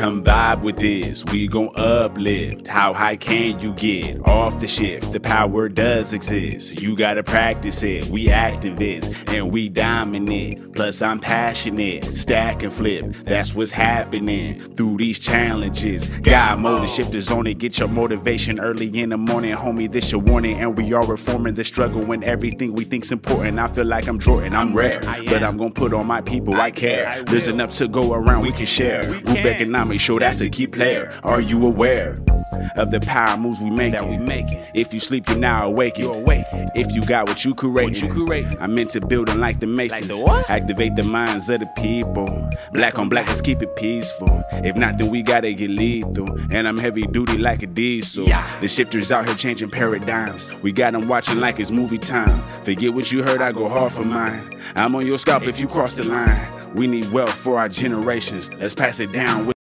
Come vibe with this, we gon' uplift. How high can you get off the shift? The power does exist, you gotta practice it. We activists and we dominant. Plus, I'm passionate, stack and flip. That's what's happening through these challenges. Mode, the shifters on it. Get your motivation early in the morning, homie. This your warning, and we are reforming the struggle when everything we think's important. I feel like I'm Jordan, I'm rare, but I'm gonna put on my people. I care. There's enough to go around, we can share. Group economics, show that's a key player. Are you aware? Of the power moves we make that we making. If you sleep, you're now awakened. You awake. If you got what you create, you creating. I'm into building like the Masons. Like the what? Activate the minds of the people. Black on black, let's keep it peaceful. If not, then we gotta get lethal. And I'm heavy duty like a diesel. Yeah. The shifters out here changing paradigms. We got them watching like it's movie time. Forget what you heard, I go hard for mine. I'm on your scalp if you cross the line. We need wealth for our generations. Let's pass it down.